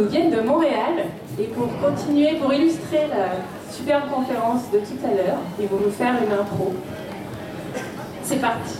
nous viennent de Montréal et pour continuer, pour illustrer la superbe conférence de tout à l'heure, ils vont nous faire une intro. C'est parti.